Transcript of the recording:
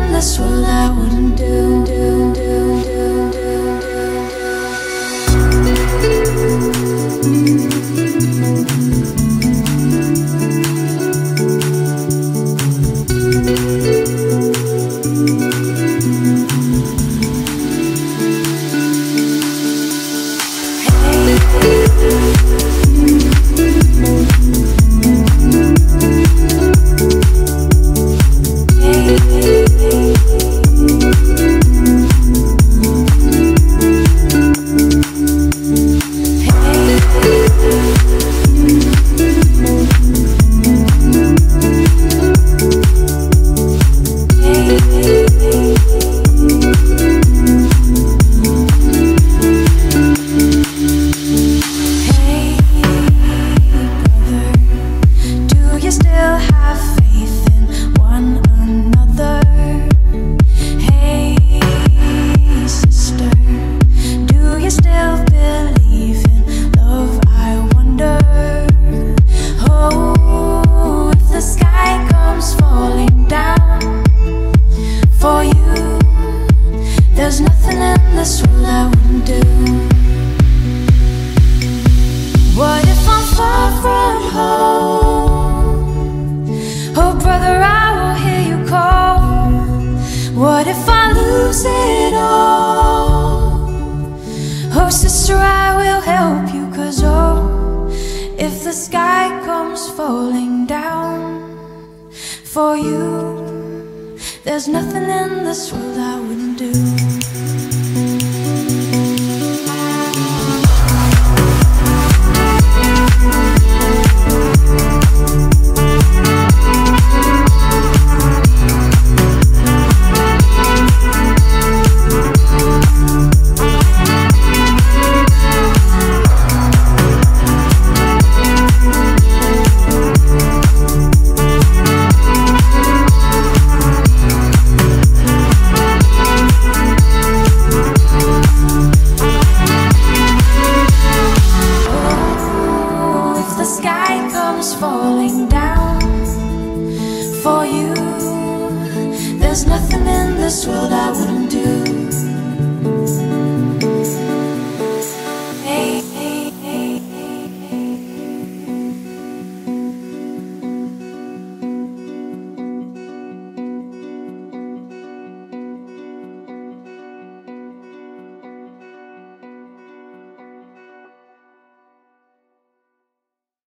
endless world I wouldn't do, do, do. There's nothing in this world I wouldn't do What if I'm far from home? Oh brother, I will hear you call What if I lose it all? Oh sister, I will help you Cause oh, if the sky comes falling down For you there's nothing in this world I wouldn't do falling down for you. There's nothing in this world I wouldn't